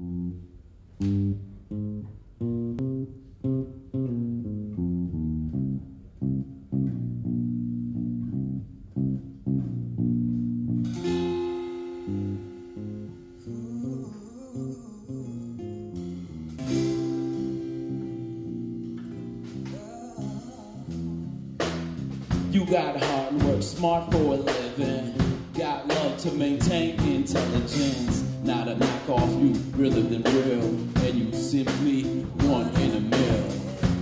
You got hard work smart for a living. Got love to maintain intelligence. You realer than real. And you simply one in a mill.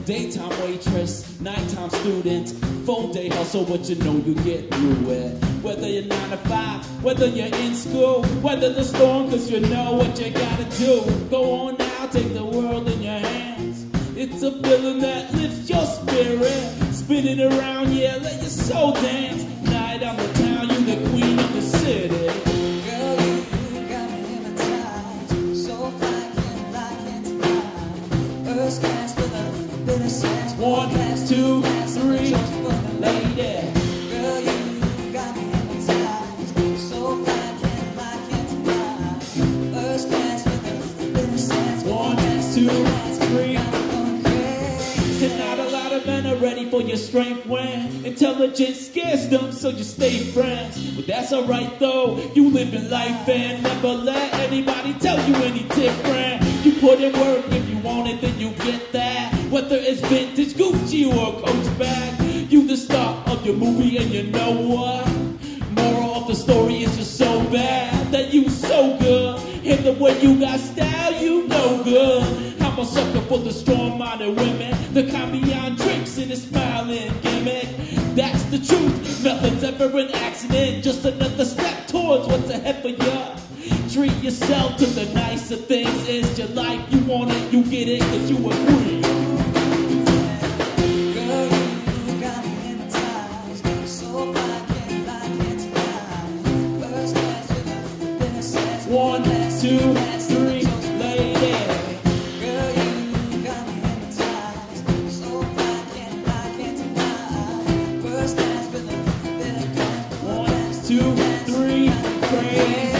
Daytime waitress, nighttime student. Full day hustle, but you know you get through it. Whether you're nine to five, whether you're in school, whether the storm, cause you know what you gotta do. Go on now, take the world in your hands. It's a feeling that lifts your spirit. Spinning around, yeah, let your soul dance. Night on the One, class, two, class, three, just for the lady. Girl, you got me hypnotized. So fly, can't lie, can't deny. First class with a of sass. One, class, two, class, strength when intelligence scares them, so you stay friends. But that's alright though, you live in life and never let anybody tell you any different. You put in work, if you want it, then you get that. Whether it's vintage Gucci or Coach bag, you the star of your movie, and you know what? Moral of the story is just so bad that you so good. And the way you got style, you no good. I'm a sucker for the strong-minded women, the tricks smiling gimmick. That's the truth. Nothing's ever an accident, just another step towards what's ahead for you. Treat yourself to the nicer things. It's your life, you want it, you get it, cause you agree. Girl, you two, three, three.